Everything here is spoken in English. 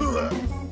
Ugh!